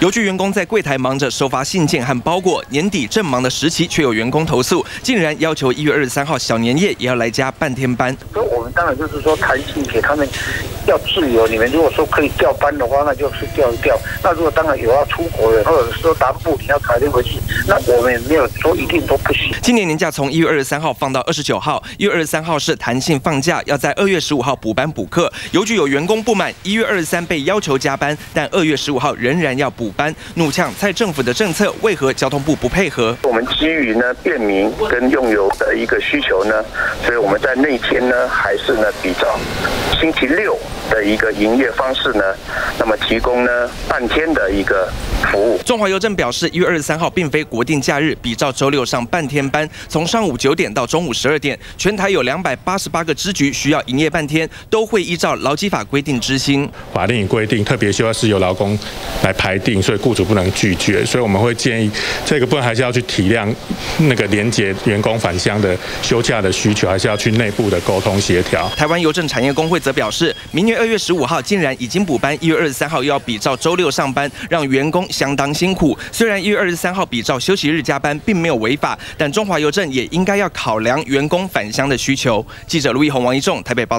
邮局员工在柜台忙着收发信件和包裹，年底正忙的时期，却有员工投诉，竟然要求一月二十三号小年夜也要来加半天班。所以我们当然就是说弹性给他们要自由。你们如果说可以调班的话，那就是调一调。那如果当然有要出国的，或者是说南部你要改天回去，那我们也没有说一定都不行。今年年假从一月二十三号放到二十九号，一月二十三号是弹性放假，要在二月十五号补班补课。邮局有员工不满，一月二十三被要求加班，但二月十五号仍然要补班，怒呛蔡政府的政策为何交通部不配合？我们基于呢便民跟用油的一个需求呢，所以我们在那天呢还是呢比较星期六的一个营业方式呢，那么提供呢半天的一个服务。中华邮政表示，一月二十三号并非国定假日，比照周六上半天班，从上午九点到中午十二点，全台有两百八十八个支局需要营业半天，都会依照劳基法规定执行。法令规定特别休假是由劳工来排定，所以雇主不能拒绝，所以我们会建议这个部分还是要去体谅那个连接员工返乡的休假的需求，还是要去内部的沟通协调。台湾邮政产业工会则表示，明明年二月十五号竟然已经补班，一月二十三号又要比照周六上班，让员工相当辛苦。虽然一月二十三号比照休息日加班并没有违法，但中华邮政也应该要考量员工返乡的需求。记者卢义宏、王一仲台北报道。